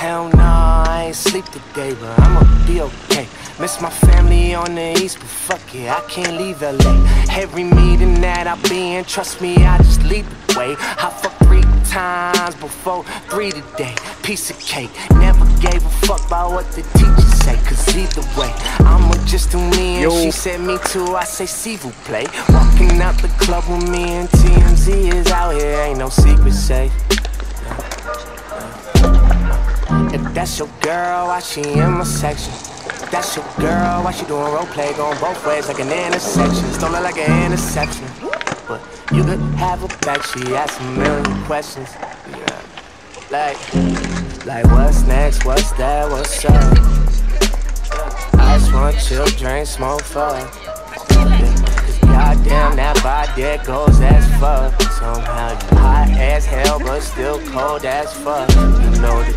hell no, I ain't sleep today, but I'ma be okay. Miss my family on the east, but fuck it, I can't leave LA. Every meeting that I be in, trust me, I just lead the way. I fuck three times before three today. Piece of cake, never gave a fuck about what the teachers say. Cause either way, I'ma just do me and Yo. she said me too. I say, see who play. Walking out the club with me and TMZ is out here, ain't no secret safe. That's your girl, why she in my section? That's your girl, why she doing role play going both ways like an intersection? Stole it like an interception. But you could have her back, she asked a million questions. Yeah. Like, like what's next? What's that? What's up? I just want chill, drink, smoke, fuck. Goddamn that body goes as fuck. Somehow you hot as hell, but still cold as fuck. You know the